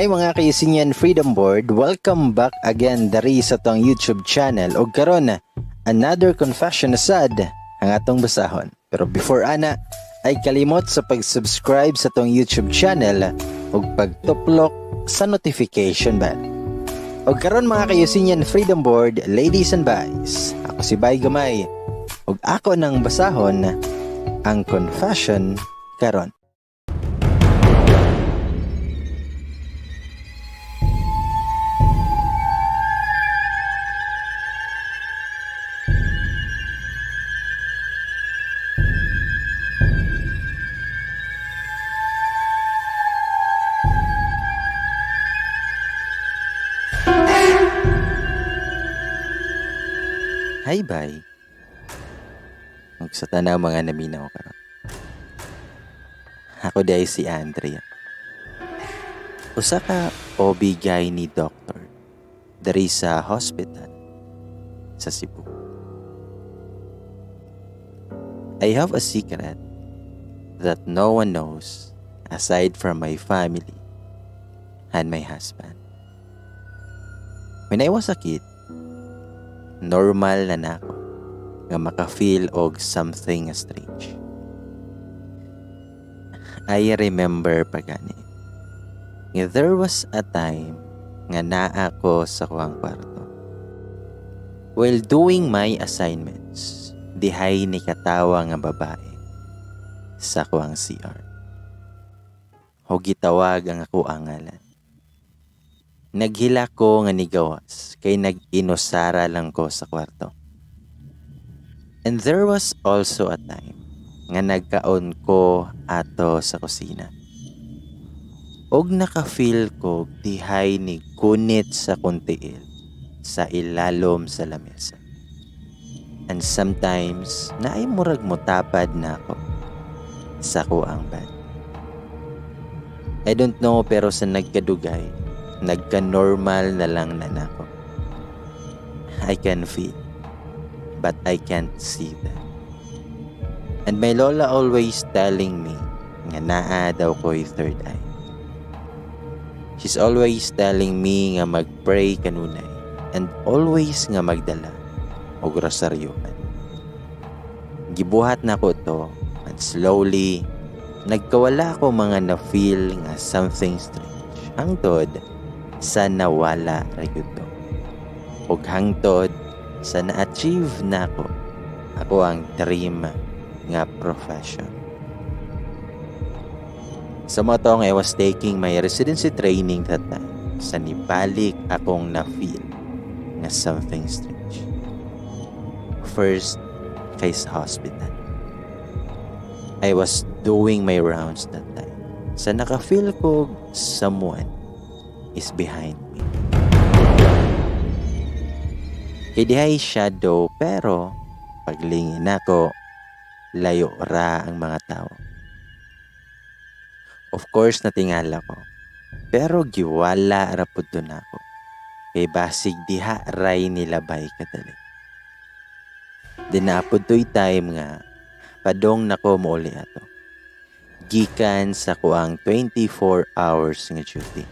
Hi mga kaisinyan Freedom Board, welcome back again dari sa tong YouTube channel og karon another confession asad ang atong basahon. Pero before ana ay kalimot sa pag-subscribe sa tong YouTube channel ug pagtuplok sa notification bell. Og karon mga kaisinyan Freedom Board, ladies and boys, ako si Bay Gamay ug ako nang basahon ang confession karon. Hi, bye. Magsata na mga naminaw ka. Ako dahil si Andrea. Usa ka obigay ni doctor dari sa hospital sa Cebu. I have a secret that no one knows aside from my family and my husband. When I was a kid, normal na nako nga maka-feel og something strange. I remember pa gani. There was a time nga naa ko sa kuwang kwarto. While doing my assignments, dihay ni katawa nga babae sa kuwang CR. O gitawag ang ako ang ngalan. Naghila ko nga nigawas kay nag-inosara lang ko sa kwarto. And there was also a time nga nagkaon ko ato sa kusina. Og naka-feel ko dihay ni kunit sa kuntiil sa ilalom sa lamesa. And sometimes naay murag motapad na ako sa kuang bed. I don't know pero sa nagkadugay nagka-normal na lang na nako. I can feel, but I can't see them. And my lola always telling me nga naa daw ko'y third eye. She's always telling me nga mag-pray kanunay and always nga magdala og rosaryohan. Gibuhat na ko to and slowly nagkawala ko mga na-feel nga something strange. Hangtod, sa nawala rayuto. Ug hangtod sa na-achieve nako ako ang dream nga profession. Sa mga tong I was taking my residency training that time sa nibalik akong na-feel nga something strange. First, kay sa hospital. I was doing my rounds that time. Sa naka-feel ko someone is behind me. Kay shadow pero paglingin ako, layo ra ang mga tao. Of course natingala ko. Pero giwala ra pud na ako. Kay basig diha ray nilabay kadali. Dinapod to'y time nga padong nako mo uli ato. Gikan sa kuang 24 hours nga duty.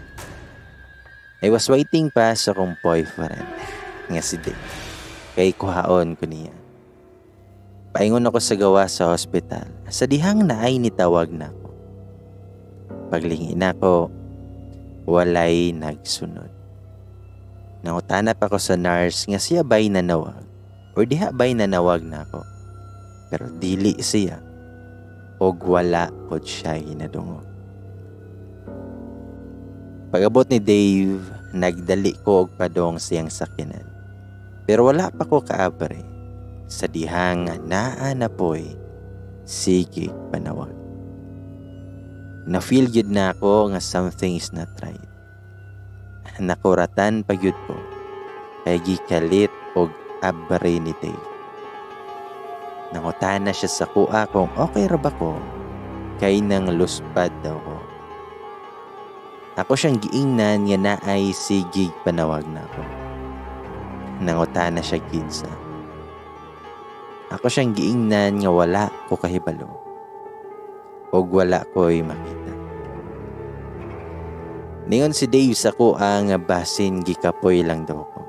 I was waiting pa sa kong boyfriend nga si Dave. Kay kuhaon ko niya. Paingon ako sa gawa sa hospital. Sa dihang na ay nitawag na ako. Paglingin ako, walay nagsunod. Nangutanap ako sa nurse nga siya ba'y nanawag or diha ba'y nanawag na ako. Pero dili siya og wala pod siya hinadungog. Pagabot ni Dave, nagdali ko og padong siyang sakyanan. Pero wala pa ko kaabre sa dihang naa na po'y sige panawag. Na-feel yun na ako nga something is not right. Nakuratan pagyud ko kay gikalit og abre ni Dave. Nangutan na siya sa kuha kung okay ra ba ko kay nang luspad daw ko. Ako siyang giingnan nga naay sigig panawag na ako. Nanguta na siya kinsa. Ako siyang giingnan nga wala ko kahibalo. O wala ko'y makita. Ningon si Dave sa ko ang basin gikapoy lang daw ko.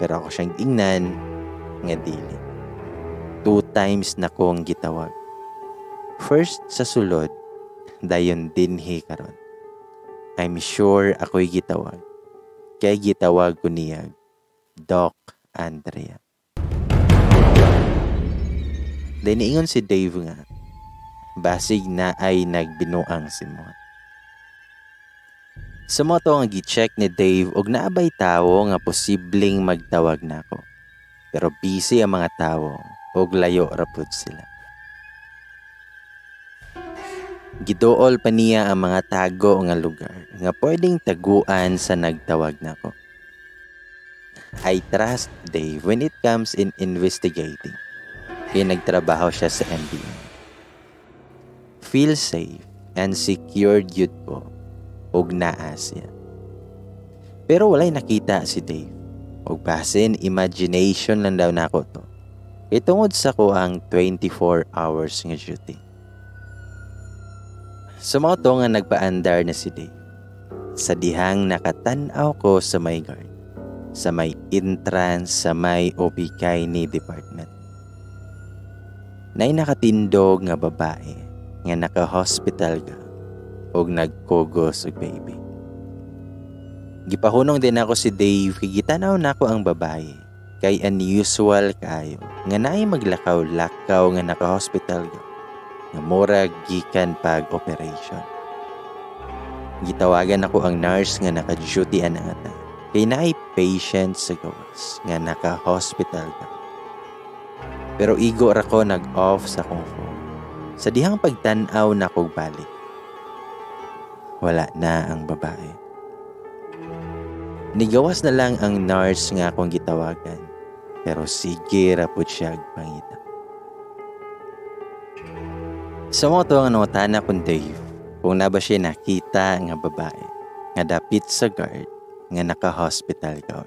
Pero ako siyang ingnan nga dili. Two times na kong gitawag. First sa sulod, dayon dinhi karon. I'm sure ako'y gitawag. Kay gitawag ko niya, Doc Andrea. Diniingon si Dave nga, basig na ay nagbinuang si mo. Sa mo to nga gi-check ni Dave og naabay tawo nga posibleng magtawag nako. Pero busy ang mga tawo og layo rapod sila. Gidool pa niya ang mga tago nga lugar nga pwedeng taguan sa nagtawag nako. I trust Dave when it comes in investigating. Kaya nagtrabaho siya sa NBN. Feel safe and secured yun ko og naa siya. Pero walay nakita si Dave. Og basin imagination lang daw nako to. Itungod sa ko ang 24 hours nga duty. Sa mga to nga nagpaandar na si Dave. Sa dihang nakatanaw ko sa may guard. Sa may entrance sa may opikay ni department. Nay nakatindog nga babae nga naka-hospital ga og nagkugos og baby. Gipahunong din ako si Dave kay gitanaw nako ang babae kay unusual kayo nga naay maglakaw-lakaw nga naka-hospital ga nga mura gikan pag operation. Gitawagan ako ang nurse nga naka-duty anata kay naay patient sa gawas nga naka-hospital ga. Pero igo ra ko nag-off sa kong phone. Sa dihang pagtanaw na kog balik wala na ang babae. Nigawas na lang ang nurse nga akong gitawagan, pero sige rapod siya pangita. Sa mo to ang notana kong Dave, kung na ba siya nakita nga babae, nga dapit sa guard, nga naka-hospital gown.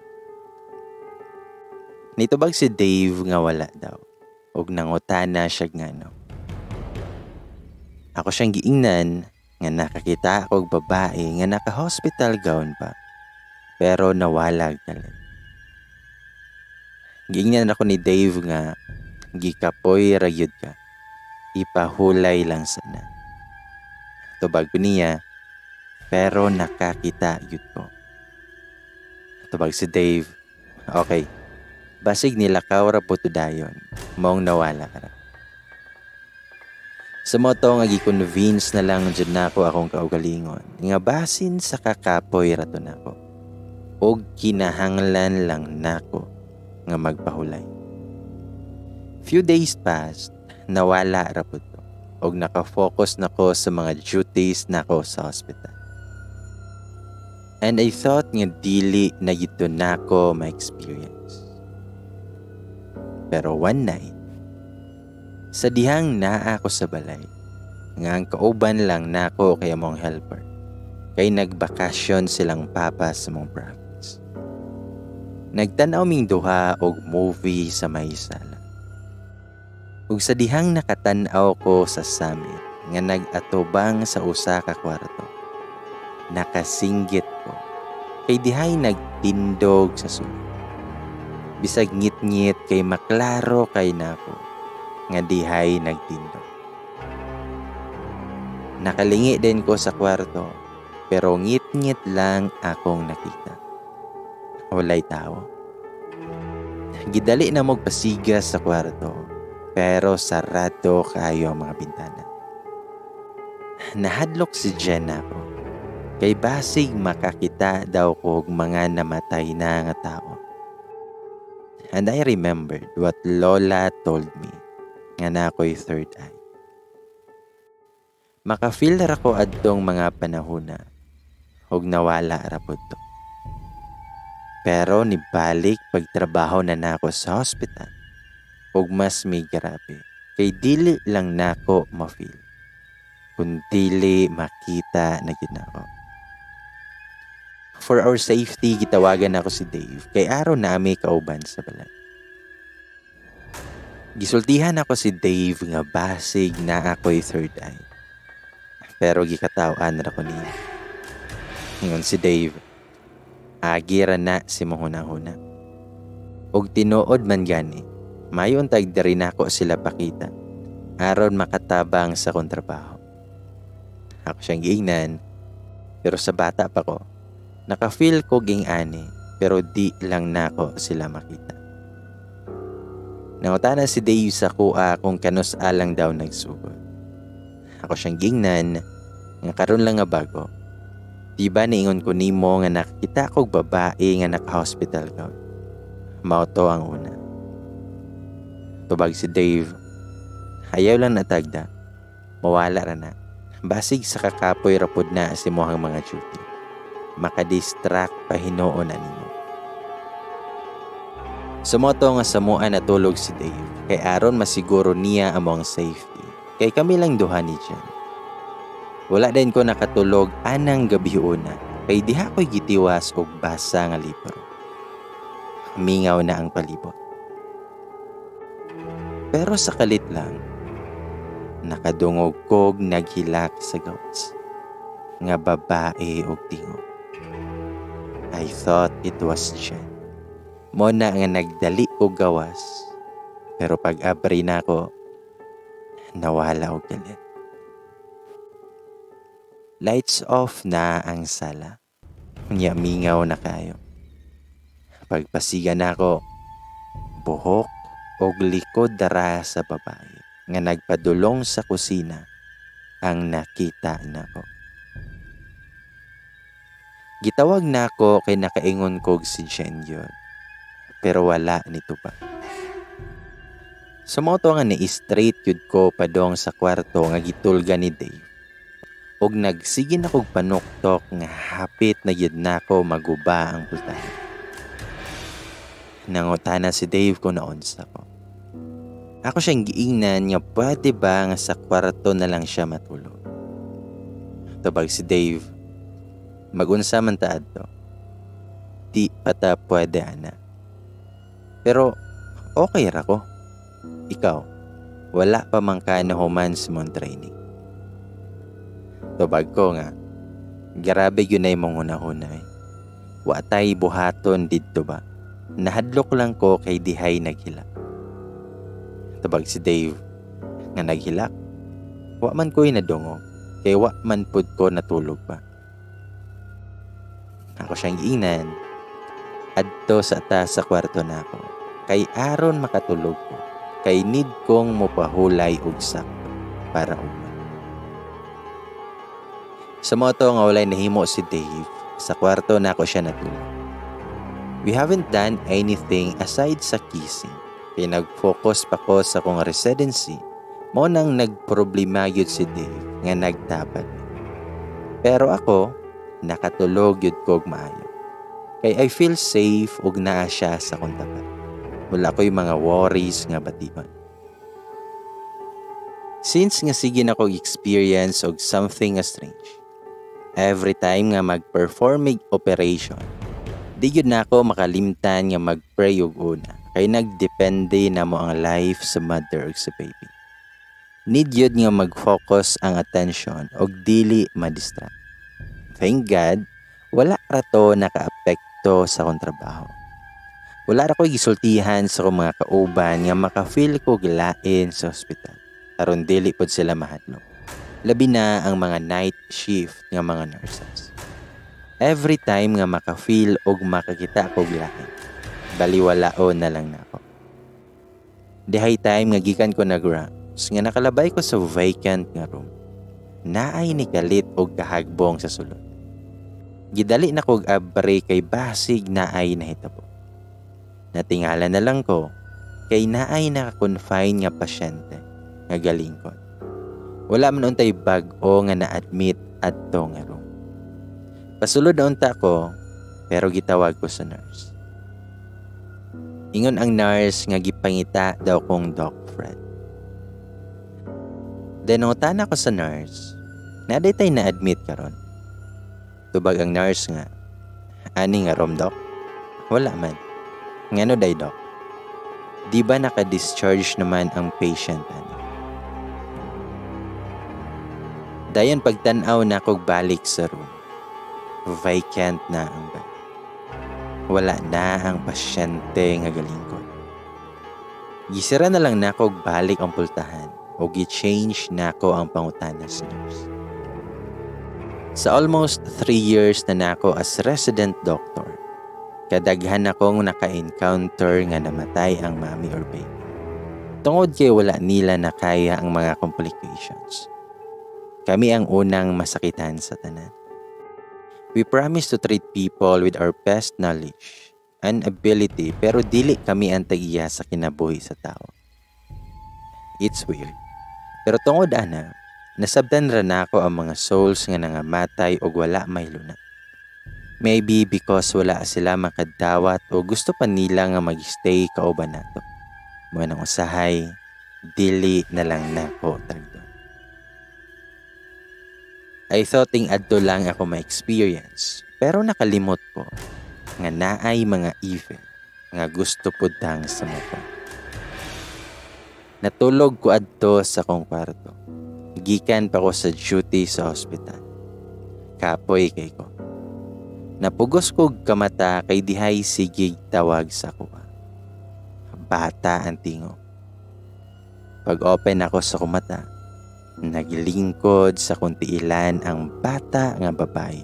Nitubag si Dave nga wala daw, ug nangutana siya nga no. Ako siyang giingnan nga nakakita ako og babae nga naka-hospital gown pa pero nawalag talag. Gingnan ako ni Dave nga gikapoy rayud ka. Ipahulay lang sana. Tubag ko niya pero nakakita yun ko. Tubag si Dave. Okay. Basig nilakaw ra po dayon. Mong nawala ka ra. Sa moto nga gi-convince na lang dyan nako akong kaugalingon. Nga basin sa kakapoy rato nako. Og kinahanglan lang nako nga magpahulay. Few days passed, nawala ra po to. Og nakafocus nako sa mga duties nako sa hospital. And I thought nga dili na ito nako ma-experience. Pero one night, sa dihang naa ako sa balay. Nga ang kauban lang nako kay mong helper. Kay nagbakasyon silang papa sa mong province. Nagtanaw ming duha og movie sa may sala. Ug sa dihang nakatanaw ko sa summit nga nag-atubang sa usa ka kwarto. Nakasinggit ko kay dihay nagtindog sa sulod. Bisag ngit-ngit kay maklaro kay nako nga dihay nagtindo. Nakalingi din ko sa kwarto pero ngit-ngit lang akong nakita. Walay tao. Gidali na magpasiga sa kwarto pero sarado kayo ang mga bintana. Nahadlok si Jen ako kay basig makakita daw ko mga namatay na nga tao. And I remembered what Lola told me nga na ako'y third eye. Makafeel ra ko adtong mga panahona ug nawala ra pud to. Pero nibalik pagtrabaho na nako sa hospital ug mas may grabe kay dili lang nako ma-feel kuntili makita na ginako. For our safety, gitawagan ako si Dave kay araw nami kauban sa balay. Gisultihan ako si Dave nga basig na ako'y third eye. Pero gikatawan ra ko niya. Ingon si Dave. Agira na si Muhuna-huna. Og tinuod man gani, mayon tag diri nako sila pakita. Aron makatabang sa kontrabaho. Ako siyang giingnan, pero sa bata pa ko, naka-feel ko ging ani, pero di lang nako sila makita. Nangutana si Dave sa kuha kung kanus alang daw nagsugod. Ako siyang gingnan, nga karon lang nga bago. Di ba niingon ko nimo nga nakita kog babae nga naka-hospital ka. Mao to ang una. Tubag si Dave. Ayaw lang natagda. Mawala ra na. Basig sa kakapoy rapod na si mohang mga duty. Makadistract pa hinuon na nimo. Sumoto nga sa mua natulog si Dave kay aron masiguro niya among safety. Kay kami lang duha ni Jen. Wala din ko nakatulog anang gabi una kay diha ko'y gitiwas og basa nga libro. Mingaw na ang palibot. Pero sa kalit lang, nakadungog kog naghilak sa gawas. Nga babae og tingog. I thought it was Jen. Mo nga nagdali og gawas. Pero pag abri na ko, nawala og galit. Lights off na ang sala. Nya mingaw na kayo. Pagpasiga na ako, buhok og likod dara sa babae nga nagpadulong sa kusina ang nakita nako. Gitawag na kay nakaingon kog si Jen. Pero wala nito pa. Sumoto nga ni straight yun ko padong sa kwarto nga gitulga ni Dave. Og nagsige na kog panuktok nga hapit na yun na ko maguba ang pultahan. Nangutana si Dave ko noon sa ko. Ako siyang giingnan nga pwede ba nga sa kwarto na lang siya matulog. Tabag si Dave, magunsa man taad to. Di pata pwede ana. Pero okay ra ko. Ikaw, wala pa man ka na humans mong training. Tubag ko nga, grabe yun na mong hunahuna eh. Watay buhaton dito ba? Nahadlok lang ko kay dihay naghilak. Tabag si Dave, nga naghilak. Wa man ko'y nadungo, kay wa man pud ko natulog pa. Ako siyang inan, adto sa taas sa kwarto na ako. Kay aron makatulog ko, kay need kong mopahulay og sakto para uman. Sa moto nga walay nahimo si Dave, sa kwarto na ako siya natulog. We haven't done anything aside sa kissing. Kay nag-focus pa ko sa kong residency, mo nang nagproblema yun si Dave nga nagtapat. Pero ako, nakatulog yun kog maayo. Kay I feel safe ug naa siya sa kong tapat. Wala ko'y mga worries nga batiban. Since nga sige na kong experience og something nga strange, every time nga mag-perform mig operation, di yun na ako makalimtan nga mag-pray og una kay nagdepende na mo ang life sa mother ug sa baby. Need yun nga mag-focus ang attention og dili ma-distract. Thank God, wala ra to naka-apekto sa akong trabaho. Wala ra ko gisultihan sa akong mga kauban nga maka-feel ko gilain sa ospital. Aron dili pod sila mahadlok. Labi na ang mga night shift nga mga nurses. Every time nga maka-feel og makakita ko gilain, baliwalaon na lang nako. Dihay time nga gikan ko nag rounds nga nakalabay ko sa vacant nga room. Naay ni kalit og kahagbong sa sulod. Gidali na kog abre kay basig naay nahitabo. Natingala na lang ko kay naay naka-confine nga pasyente nga galingkon. Wala man untay bag-o nga na-admit adto nga room. Pasulod na unta ko pero gitawag ko sa nurse. Ingon ang nurse nga gipangita daw kong Doc Fred. Denotan ako sa nurse. Naday tay na-admit karon. Tubag ang nurse nga. Ani nga rom, Doc? Wala man. Ngano day, Doc? Di ba naka-discharge naman ang patient ani? Dayon pagtanaw na kog balik sa room. vacant na ang bed. Wala na ang pasyente nga galingkod. Gisira na lang nako og balik ang pultahan o gi-change nako ang pangutanas nurse. Sa almost 3 years na nako as resident doctor, kadaghan akong naka-encounter nga namatay ang mami or baby. Tungod kay wala nila na kaya ang mga complications. Kami ang unang masakitan sa tanan. We promise to treat people with our best knowledge and ability pero dili kami ang tagiya sa kinabuhi sa tao. It's weird. Pero tungod ana, nasabdan ra nako ang mga souls nga nangamatay og wala may luna. Maybe because wala sila makadawat o gusto pa nila nga mag-stay kauban nato. Mo nang usahay, dili na lang nako tagdo. I thought ting adto lang ako ma-experience. Pero nakalimot ko nga naay mga event nga gusto pudang sa mata. Natulog ko adto sa kong kwarto. Gikan pa ko sa duty sa hospital. Kapoy kay ko. Napugos ko kamata kay dihay sigig tawag sa kuha. Bata ang tingo. Pag open ako sa kumata, Naglingkod sa kuntiilan ang bata nga babae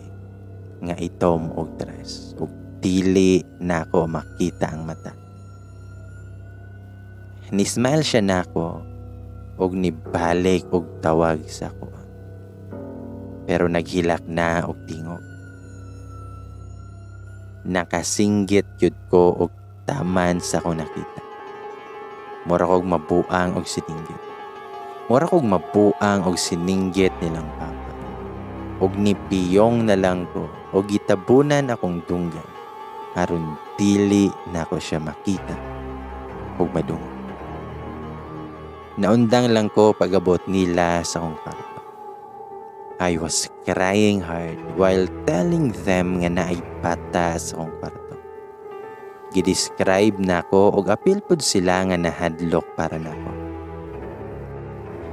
nga itom og dress ug dili nako makita ang mata. Ni-smile siya nako og nibalik og tawag sa ko. Pero naghilak na og tingog. Nakasinggit yun ko og taman sa ko nakita. Mura kog mabuang og sitinggit. Mura kog mapuang og sininggit nilang papa. Og nipiyong na lang ko og gitabunan akong dunggan aron dili na ko siya makita og madungog. Naundang lang ko pagabot nila sa akong kwarto. I was crying hard while telling them nga naay sa akong kwarto. Gidescribe na ko og apil pud sila nga nahadlok para nako.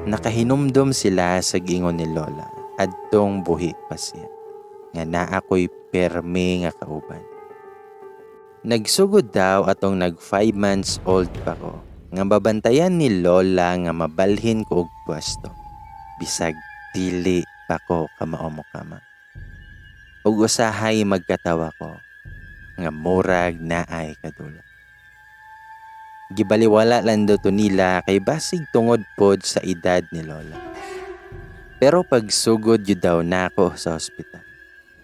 Nakahinumdom sila sa gingon ni Lola adtong buhi pa siya. Nga na ako'y perme nga kauban. Nagsugod daw atong nag 5 months old pa ko nga babantayan ni Lola nga mabalhin ko og pwesto. Bisag dili pa ko kamao mo kama. Ug usahay magkatawa ko nga murag naay kadula gibaliwala lang daw to nila kay basig tungod pod sa edad ni Lola. Pero pag sugod yun daw nako sa ospital.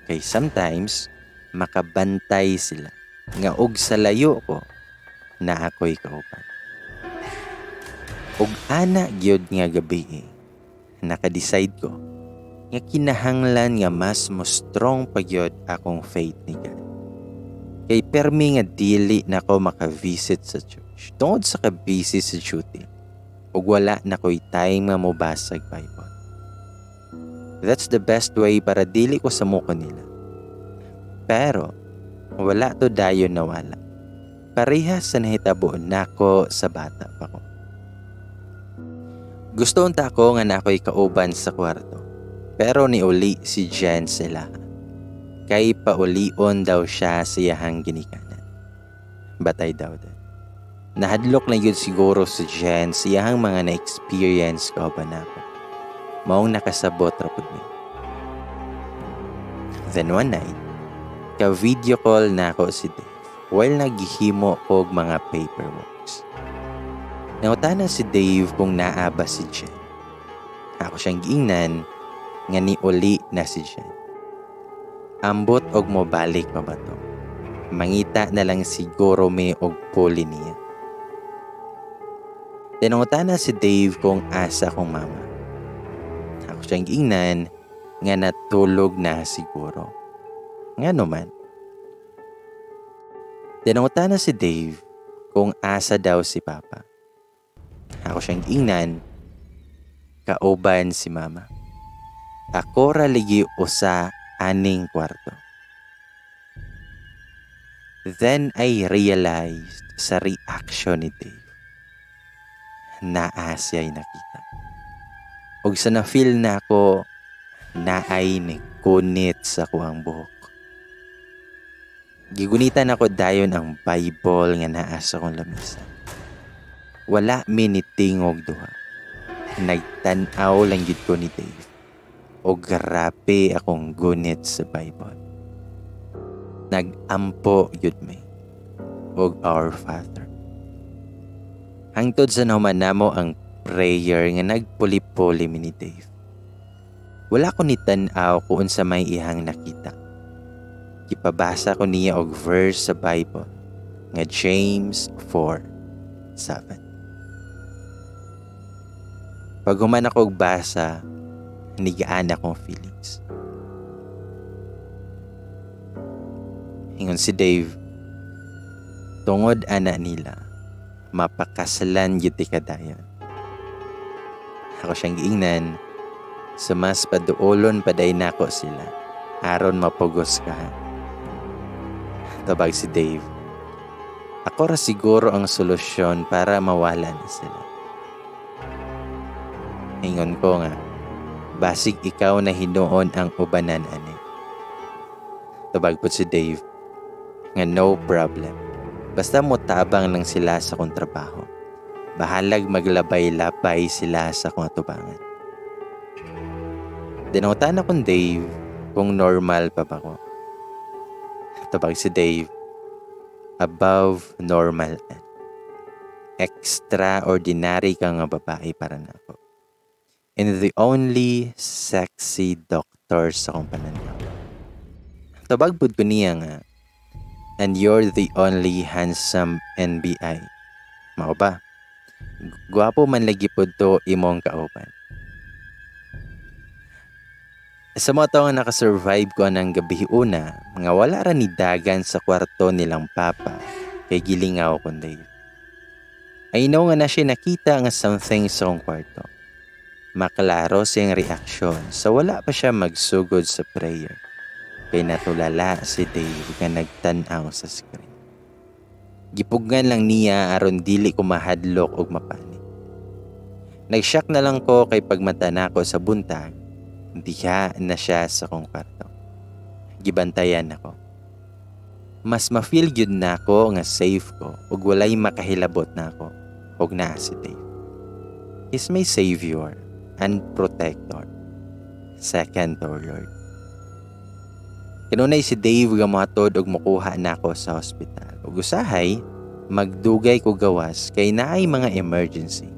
Kay sometimes, makabantay sila. Nga og sa layo ko, na ako'y kaupan. Og ana gyud nga gabi eh, nakadecide ko nga kinahanglan nga mas mo strong pagyod akong faith ni God. Kay permi nga dili na ko maka-visit sa church tungod sa kabisi sa duty ug wala na ko'y time nga mobasag Bible. That's the best way para dili ko sa muko nila. Pero, wala to dayon na wala. Parehas sa nahitabo nako sa bata pa ko. Gusto unta ko nga nako'y kauban sa kwarto. Pero ni uli si Jen sila. Kay paulion daw siya sa iyahang ginikanan. Batay daw din. Nahadlok na yun siguro si Jen siyang mga na-experience ko ba na ako. Maong nakasabot rapod mi. Then one night, ka-video call na ako si Dave while naghihimo og mga paperworks. Nautana si Dave kung naaba si Jen. Ako siyang giingnan nga ni uli na si Jen. Ambot og mo balik pa ba to? Mangita na lang siguro may og puli niya. Tinungutan na si Dave kung asa kong mama. Ako siyang ingnan nga natulog na siguro. Nga naman. Tinungutan na si Dave kung asa daw si Papa. Ako siyang ingnan, kauban si Mama. Ako raligi usa aning kwarto. Then I realized sa reaction ni Dave naa siya'y nakita. Og sa na-feel na ako, naay ni kunit sa kuhang buhok. Gigunitan ako dayon ang Bible nga naa sa kong lamisa. Wala minitingog duha. Nagtanaw lang gid ko ni Dave. O grabe akong gunit sa Bible. Nagampo yun may. O Our Father. Hangtod sa naman namo ang prayer nga nagpuli-puli ni Dave. Wala ko ni tanaw kung sa may ihang nakita. Gipabasa ko niya og verse sa Bible nga James 4:7. Pag human ako og basa, nigaan akong feelings. Ingon si Dave, tungod ana nila, mapakasalan yun kadayon. Ako siyang giingnan, sa mas paduolon paday nako sila, aron mapugos ka. Tabag si Dave, ako ra siguro ang solusyon para mawala na sila. Ingon ko nga, basig ikaw na hinuon ang ubanan ani. Tabag po si Dave, nga no problem. Basta mo tabang lang sila sa kong trabaho. Bahalag maglabay-labay sila sa kong atubangan. Dinautan akong Dave kung normal pa ba ko. Tabag si Dave, above normal and extraordinary ka nga babae para na ako. And the only sexy doctor sa kong pananaw. Tabag po ko niya nga, and you're the only handsome NBI. Mao ba? Gwapo man lagi po to imong kauban. Sa mga taong nakasurvive ko ng gabi una, nga wala ra ni dagan sa kwarto nilang papa, kay gilingaw ko Dave. I know nga na siya nakita nga something sa kong kwarto. Maklaro siyang reaksyon sa wala pa siya magsugod sa prayer. Kay natulala si Dave nga nagtanaw sa screen. Gipugan lang niya aron dili ko mahadlok og mapanik. Nag-shock na lang ko kay pagmata na ko sa buntag, diha na siya sa kong kwarto. Gibantayan ako. Mas ma-feel gyud na ako nga safe ko ug walay makahilabot na ako ug naa si Dave. He's my savior and protector. Second to Lord. Kinunay si Dave nga mohatod og mokuha na ako sa hospital. Ug usahay, magdugay ko gawas kay naay mga emergency.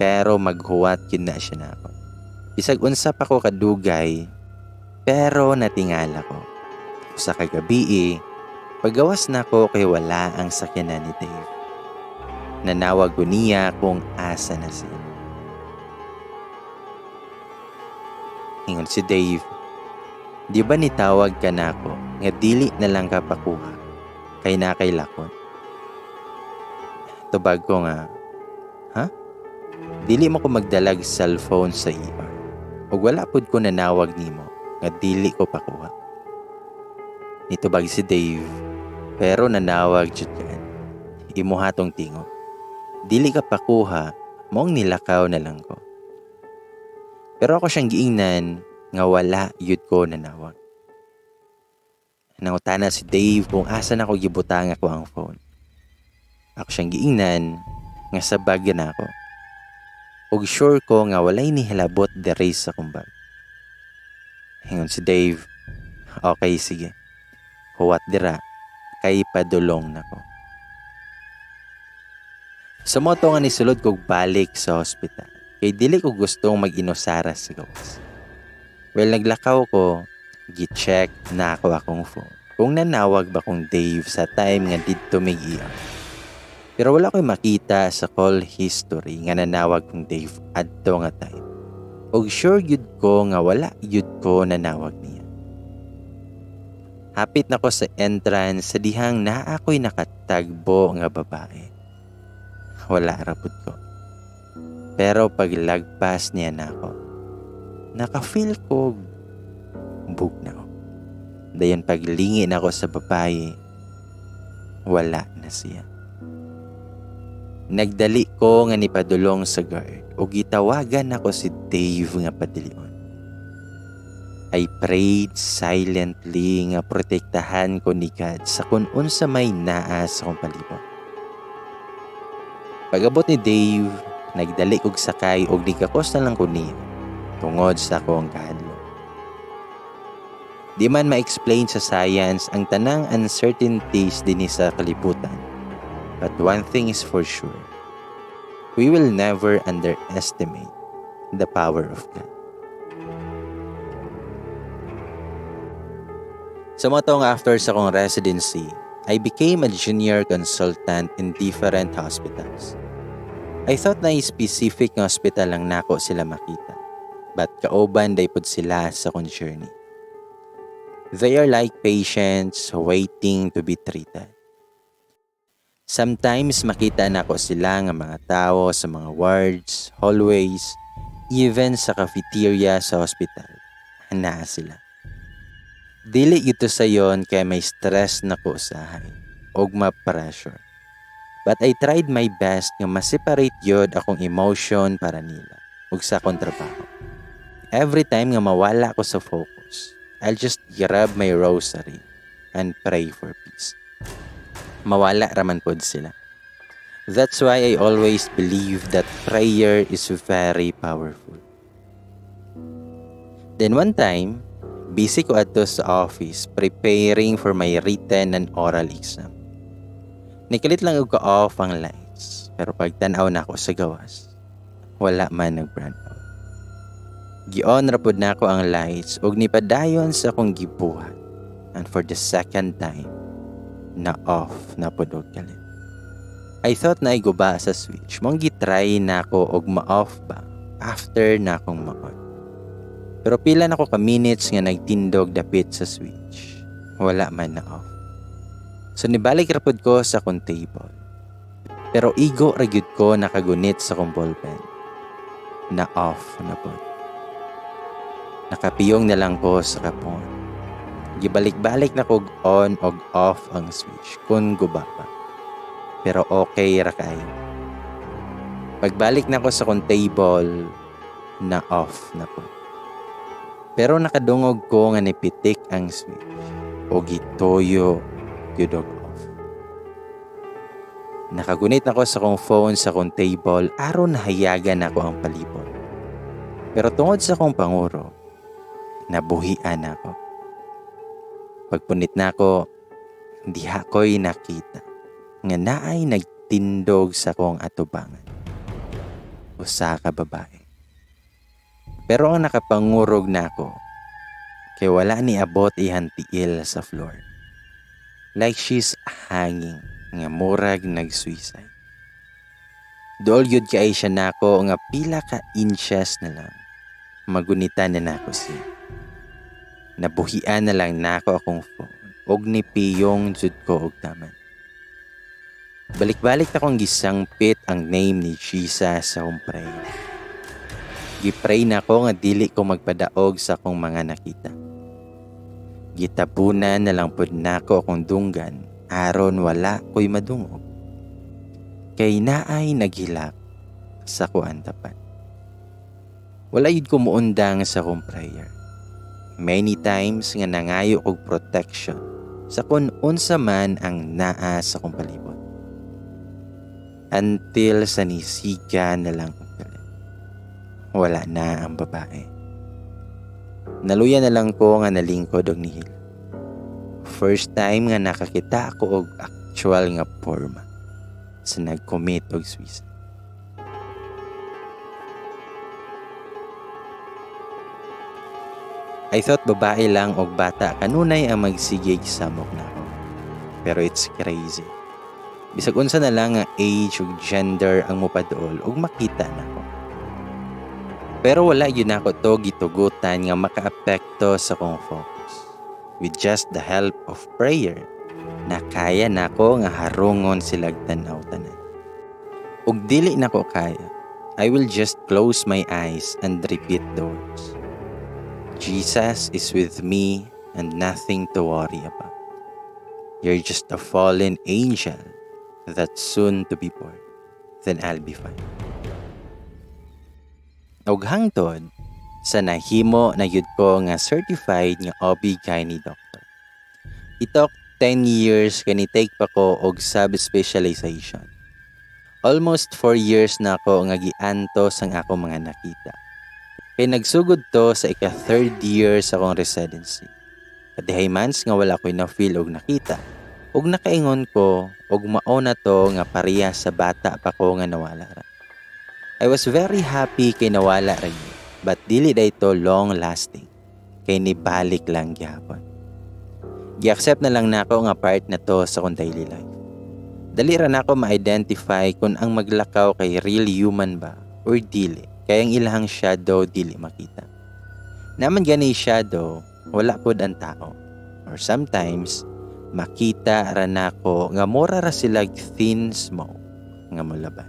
Pero maghuwat yun na siya na ako. Bisag unsa pa ko kadugay, pero natingala ko. Sa kagabi eh, paggawas na ko kay wala ang sakyanan ni Dave. Nanawag ko niya kung asa na siya. Ingon si Dave, Di ba nitawag ka na ako nga dili na lang ka pakuha kay na kay lakon? Tubag ko nga, ha? Dili mo ko magdalag cellphone sa ER. O wala pud ko nanawag nimo nga dili ko pakuha. Nitubag si Dave, pero nanawag jud kan. Imuhatong tingo. Dili ka pakuha, mong nilakaw na lang ko. Pero ako siyang giingnan nga wala yud ko nanawag. Nangutana si Dave kung asa na ako gibutang ako ang phone. Ako siyang giingnan nga sa bag na ako. Ug sure ko nga walay ni hilabot dere sa kong bag. Hingon si Dave, okay sige. Huwat dira, kay padulong na ko. Sa moto nga nisulod kog balik sa hospital, kay dili ko gustong mag-inusara sa gawas. Well, naglakaw ko, gi-check na ako akong phone. Kung nanawag ba kong Dave sa time nga dito mig iya. Pero wala ko'y makita sa call history nga nanawag kong Dave adto nga time. Og sure yun ko nga wala yun ko nanawag niya. Hapit na ko sa entrance sa dihang na ako'y nakatagbo nga babae. Wala rapod ko. Pero paglagpas niya na ako, naka-feel ko bug na ako. Dayon paglingin ako sa babae, wala na siya. Nagdali ko nga ni padulong sa guard o gitawagan ako si Dave nga padilion. I prayed silently nga protektahan ko ni God sa kung unsa may naa sa kong palibot. Pagabot ni Dave, nagdali og sakay og nigakos na lang ko niya tungod sa akong kahadlo. Di man ma-explain sa science ang tanang uncertainties din sa kalibutan. But one thing is for sure. We will never underestimate the power of God. Sa mga taong after sa kong residency, I became a junior consultant in different hospitals. I thought na specific nga hospital lang nako sila makita. But kauban day pud sila sa kong journey. They are like patients waiting to be treated. Sometimes makita nako sila nga mga tao sa mga wards, hallways, even sa cafeteria sa hospital. Naa sila. Dili ito sa yon kay may stress na ko usahay og ma-pressure. But I tried my best nga ma-separate yod akong emotion para nila ug sa akong trabaho. Every time nga mawala ko sa focus, I'll just grab my rosary and pray for peace. Mawala raman pod sila. That's why I always believe that prayer is very powerful. Then one time, Busy ko ato sa office preparing for my written and oral exam. Nikalit lang ko off ang lights pero pagtanaw na ako sa gawas, wala man nag-brand out. Gion rapod na ako ang lights ug nipadayon sa akong gibuhat and for the second time, na off na pod og kalit. I thought na iguba sa switch. Mong gitry na ako og ma-off ba after na akong ma-on. Pero pila na ko ka minutes nga nagtindog dapit sa switch. Wala man na off. So nibalik rapod ko sa kong table. Pero igo ragyud ko nakagunit sa kong ballpen. Na off na po. Nakapiyong na lang ko sa kapon. Gibalik-balik na kog on og off ang switch kung guba pa. Pero okay ra kayo. Pagbalik na ko sa kong table, na off na po. Pero nakadungog ko nga nipitik ang switch o gitoyo yudog off. Nakagunit ako sa kong phone sa kong table aron nahayagan ako ang palibot. Pero tungod sa kong panguro, nabuhian ako. Pagpunit na ako, hindi ako'y nakita nga naay nagtindog sa kong atubangan. Usa ka babae. Pero ang nakapangurog na ako, kay wala ni abot ihan tiil sa floor. Like she's hanging, nga murag nag-suicide. Dol yun kay siya nako nga pila ka inches na lang. Magunitan na nako siya. Nabuhian na lang nako akong phone og nipiyong jud ko og taman. Balik-balik na kong gisangpit ang name ni Jesus sa akong prayer. Gipray na ko nga dili ko magpadaog sa akong mga nakita. Gitabunan na lang pud nako akong dunggan aron wala ko'y madungog. Kay naay naghilak sa kuan tapat. Wala yun ko muundang sa akong prayer. Many times nga nangayo og protection sa kung unsa man ang naa sa kong palibot. Until sa nisiga na lang wala na ang babae. Naluya na lang ko nga nalingkod og nihil. First time nga nakakita ako og actual nga forma sa nag-commit og suicide. I thought babae lang og bata kanunay ang magsigig samok na ako. Pero it's crazy. Bisag unsa na lang nga age ug gender ang mopaduol ug makita na ako. Pero wala yun ako to gitugutan nga makaapekto sa kong focus. With just the help of prayer, na kaya na ko nga harungon silag tanaw tanan. Ug dili na ko kaya, I will just close my eyes and repeat the words. Jesus is with me and nothing to worry about. You're just a fallen angel that's soon to be born. Then I'll be fine. Og hangtod, sa nahimo na yun ko nga certified nga OB-GYN doctor. Itok 10 years kani take pa ko og subspecialization. Almost 4 years na ako nga gianto sang ako mga nakita. Kay nagsugod to sa ika third year sa akong residency. Kadihay months nga wala ko'y na-feel og nakita. Og nakaingon ko og mao na to nga pareha sa bata pa ko nga nawala ra. I was very happy kay nawala ra but dili da ito long lasting. Kay nibalik lang gyapon. Gi-accept na lang nako nga part na to sa kong daily life. Dali ra nako ma-identify kung ang maglakaw kay real human ba or dili. Kaya ang ilahang shadow dili makita. Naman gani shadow, wala pod ang tao. Or sometimes, makita ra nako nga mora ra sila thin smoke nga mulaban.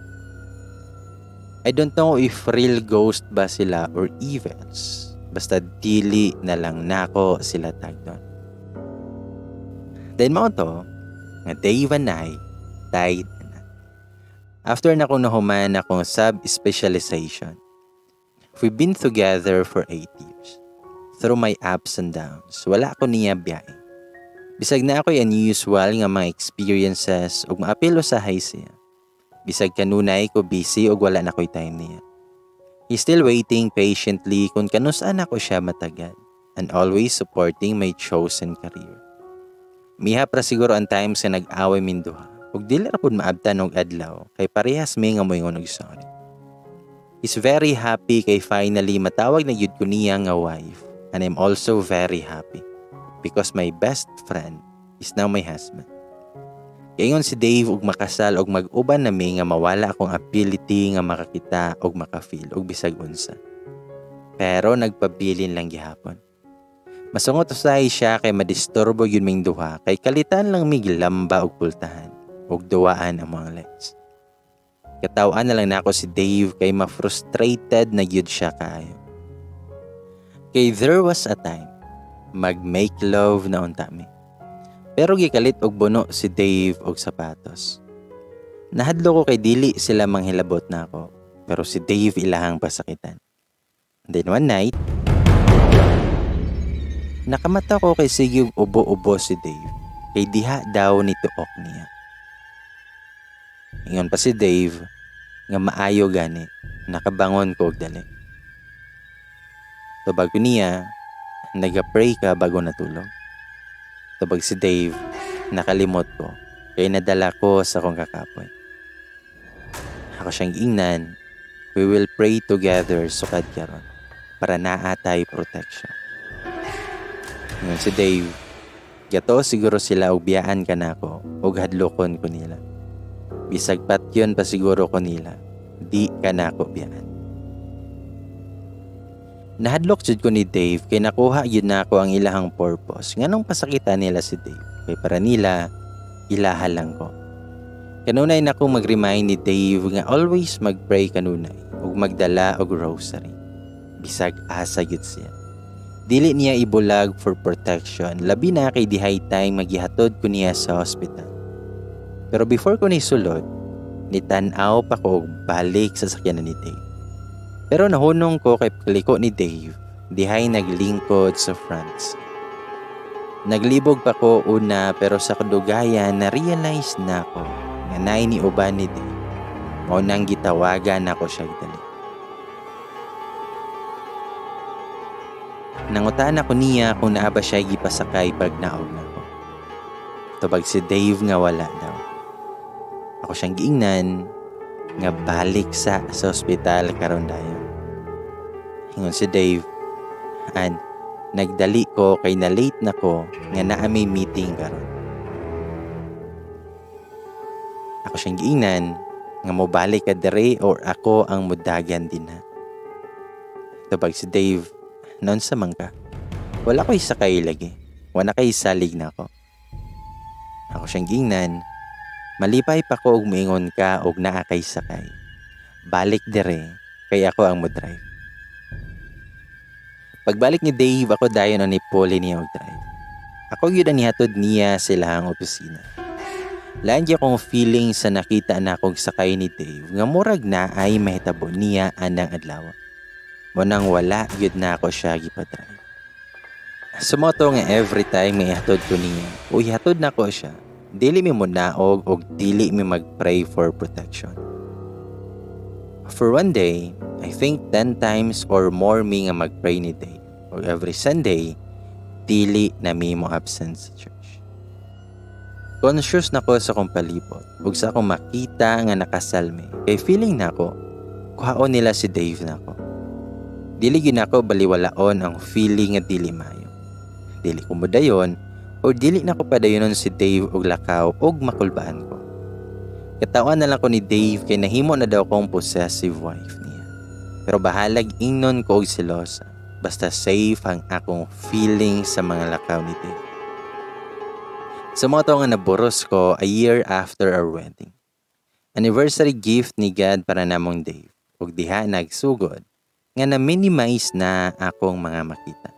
I don't know if real ghost ba sila or evils. Basta dili na lang nako sila tag doon. Then mo to, nga Dave and I died na. After na ko nahuman akong sub-specialization, we've been together for 8 years. Through my ups and downs, wala ko niya biyahe. Bisag na ako unusual nga mga experiences ug maapilo sa high siya. Bisag kanunay ko busy ug wala na ko'y time niya. He's still waiting patiently kung kanusaan ako siya matagal and always supporting my chosen career. Miha pra siguro ang times nga nag-away min duha. Ug dili ra pud maabtan og adlaw kay parehas may nga moingon og sorry. He's very happy kay finally matawag na gyud ko niya nga wife and I'm also very happy because my best friend is now my husband. Kaingon si Dave og makasal og mag-uban na mi nga mawala akong ability nga makakita og makafeel og bisag unsa. Pero nagpabilin lang gihapon. Masungot usahay siya kay madisturbo yun ming duha kay kalitan lang mig lamba og pultahan og duwaan ang mga lights. Katawan na lang nako si Dave kay ma-frustrated na gyud siya kaayo. Kay there was a time mag-make love na unta mi. Pero gikalit og buno si Dave og sapatos. Nahadlo ko kay dili sila manghilabot na ako, pero si Dave ilahang pasakitan. Then one night, Nakamata ko kay sige ubo-ubo si Dave kay diha daw ni tuok niya. Ingon pa si Dave nga maayo gani nakabangon ko og dali. Tubag ko niya, nagapray ka bago natulog. Tubag si Dave, nakalimot ko kay nadala ko sa kong kakapoy. Ako siyang ingnan, we will pray together sukad karon para naatay protection. Ngayon si Dave, gato siguro sila ubiyaan ka na ako o hadlokon ko nila. Bisag pat yun pa siguro ko nila, di ka na ako biyaan. Nahadlok jud ko ni Dave kay nakuha yun na ako ang ilahang purpose. Nganong pasakita nila si Dave? Kay para nila, ilaha lang ko. Kanunay na akong mag-remind ni Dave nga always mag-pray kanunay ug magdala og rosary. Bisag asa gyud siya. Dili niya ibulag for protection, labi na kay dihay time magihatod ko niya sa hospital. Pero before ko ni sulod, nitan-aw pa ko balik sa sakyanan ni Dave. Pero nahunong ko kay kaliko ni Dave, dihay naglingkod sa France. Naglibog pa ko una pero sa kadugayan na-realize na ko nga nay ni uban ni Dave. Mao nang gitawagan ako siya dali. Nangutaan ako niya kung naaba siya gipasakay pag naog na ko. Tubag si Dave nga wala daw. Ako siyang giingnan nga balik sa sa ospital karon dayon. Hingon si Dave, and nagdali ko kay na late na ko nga naa may meeting karon. Ako siyang giingnan nga mobalik ka dere or ako ang mudagan din ha. Tubag si Dave, noon sa mangka. Wala ko sakay lagi. Wala kay salig na ako. Ako siyang gingnan. Malipay pa ko og moingon ka og naa kay sakay. Balik dire kay ako ang mo drive. Pagbalik ni Dave ako dayon ni Polly niya og drive. Ako gyud ang nihatod niya sa ilahang opisina. Lain kong feeling sa nakita na akong sakay ni Dave nga murag na ay mahitabo niya anang adlaw. mo nang wala gyud na ako siya gipadrive. Sumoto nga every time nga ihatod ko niya, o ihatod na ko siya, dili mi mo naog o dili mi mag-pray for protection. For one day, I think 10 times or more mi nga mag-pray ni Dave. O every Sunday, dili na mi mo absent sa church. Conscious na ko sa kong palibot ug sa akong makita nga nakasalme kay feeling na ko kuhaon nila si Dave na ko. Dili gyud ako baliwalaon ang feeling nga dili mayo dili ko mo dayon o dili na ko padayonon si Dave og lakaw og makulbaan ko. Katawan na lang ko ni Dave kay nahimo na daw kong possessive wife niya. Pero bahalag ingnon ko og silosa. Basta safe ang akong feeling sa mga lakaw ni Dave. Sa mga nga naburos ko a year after our wedding. Anniversary gift ni God para namong Dave. ug diha nagsugod nga na-minimize na akong mga makita.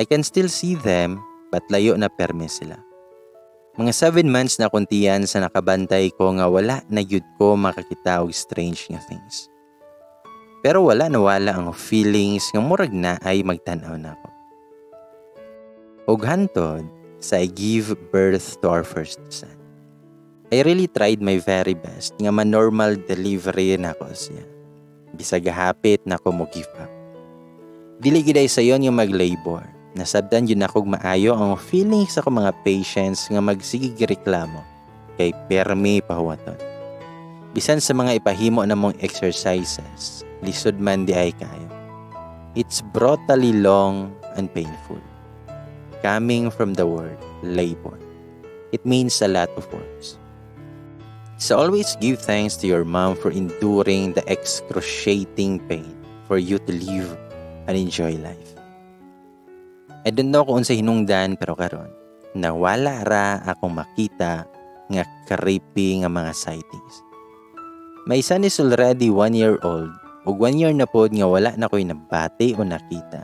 I can still see them but layo na perme sila. Mga 7 months na kuntiyan sa nakabantay ko nga wala na yud ko makakita og strange nga things. Pero wala na wala ang feelings nga murag na ay magtanaw na ako. Og hantod sa I give birth to our first son. I really tried my very best nga ma-normal delivery na ako siya. Bisag hapit na ko mo give up. Dili giday sa yon yung mag-labor Nasabdan yun ako maayo ang feeling sa ko mga patients nga magsigig reklamo kay permi pahuwaton. Bisan sa mga ipahimo na mong exercises, lisod man di ay kayo. It's brutally long and painful. Coming from the word labor. It means a lot of words. So always give thanks to your mom for enduring the excruciating pain for you to live and enjoy life. I don't know kung sa hinungdan pero karon nawala ra akong makita nga creepy nga mga sightings. My son is already one year old ug one year na pod nga wala na ko'y nabati o nakita.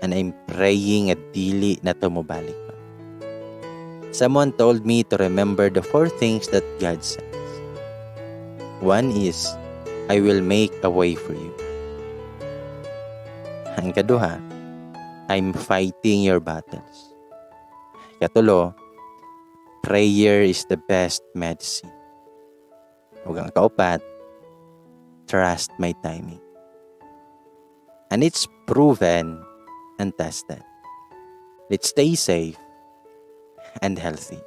And I'm praying at dili na tumubalik pa. Someone told me to remember the four things that God says. One is, I will make a way for you. Ang kaduha, I'm fighting your battles. Katulo, prayer is the best medicine. Huwag ang kaupat, trust my timing. And it's proven and tested. Let's stay safe and healthy.